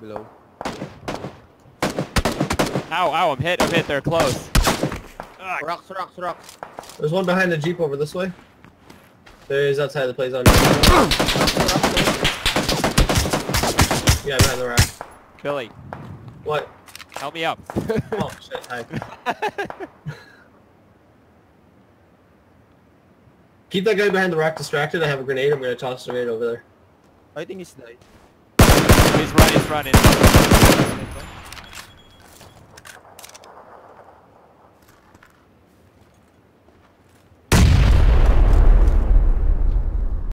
Below. Ow, ow, I'm hit, I'm hit, they're close. Ugh. Rocks, rocks, rocks. There's one behind the jeep over this way. There is outside the play zone. Yeah, behind the rock. Billy, What? help me up. Oh shit! Hi. Keep that guy behind the rock distracted. I have a grenade. I'm gonna toss a grenade over there. I think he's died. He's running, he's running.